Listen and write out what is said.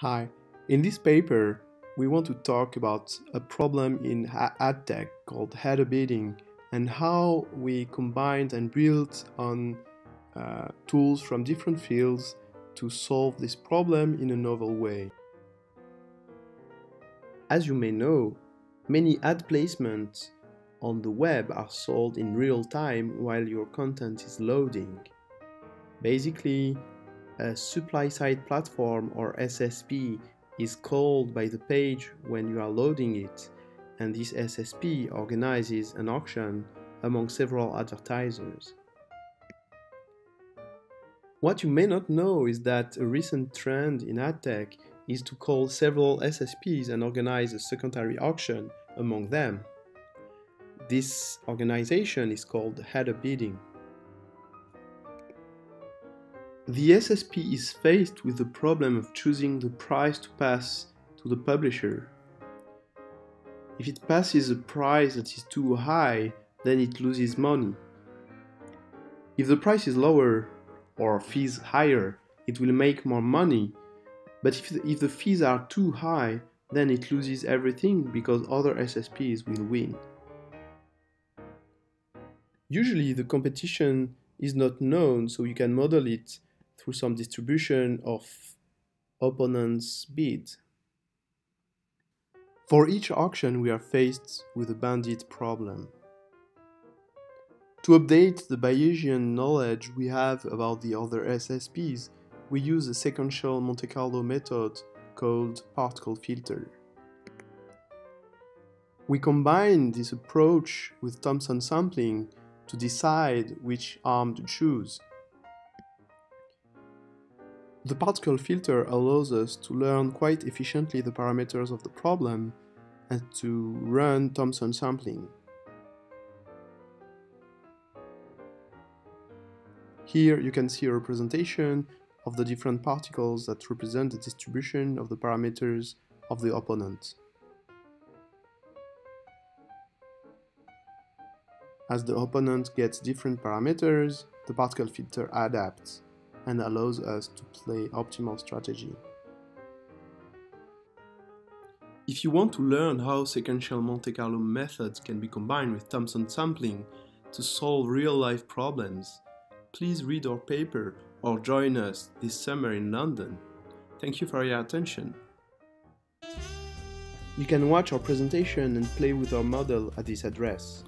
Hi, in this paper, we want to talk about a problem in ad tech called header bidding and how we combined and built on uh, tools from different fields to solve this problem in a novel way. As you may know, many ad placements on the web are sold in real time while your content is loading. Basically, a supply-side platform or SSP is called by the page when you are loading it and this SSP organizes an auction among several advertisers. What you may not know is that a recent trend in ad tech is to call several SSPs and organize a secondary auction among them. This organization is called header bidding. The SSP is faced with the problem of choosing the price to pass to the publisher. If it passes a price that is too high, then it loses money. If the price is lower or fees higher, it will make more money. But if the, if the fees are too high, then it loses everything because other SSPs will win. Usually the competition is not known, so you can model it through some distribution of opponents' bid. For each auction, we are faced with a bandit problem. To update the Bayesian knowledge we have about the other SSPs, we use a sequential Monte Carlo method called particle filter. We combine this approach with Thompson sampling to decide which arm to choose. The particle filter allows us to learn quite efficiently the parameters of the problem and to run Thompson sampling. Here you can see a representation of the different particles that represent the distribution of the parameters of the opponent. As the opponent gets different parameters, the particle filter adapts and allows us to play optimal strategy. If you want to learn how sequential Monte Carlo methods can be combined with Thompson sampling to solve real-life problems, please read our paper or join us this summer in London. Thank you for your attention. You can watch our presentation and play with our model at this address.